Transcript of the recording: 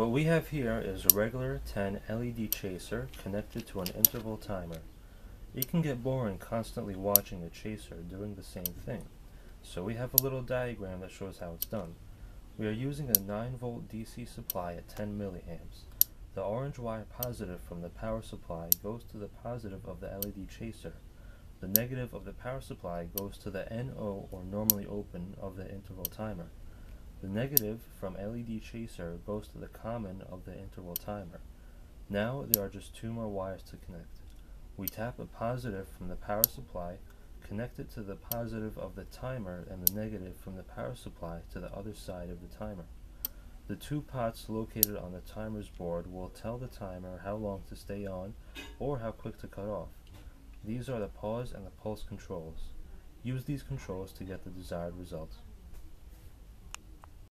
What we have here is a regular 10 LED chaser connected to an interval timer. It can get boring constantly watching a chaser doing the same thing, so we have a little diagram that shows how it's done. We are using a 9 volt DC supply at 10 milliamps. The orange wire positive from the power supply goes to the positive of the LED chaser. The negative of the power supply goes to the NO or normally open of the interval timer. The negative from LED chaser goes to the common of the interval timer. Now there are just two more wires to connect. We tap a positive from the power supply, connect it to the positive of the timer and the negative from the power supply to the other side of the timer. The two pots located on the timer's board will tell the timer how long to stay on or how quick to cut off. These are the pause and the pulse controls. Use these controls to get the desired results.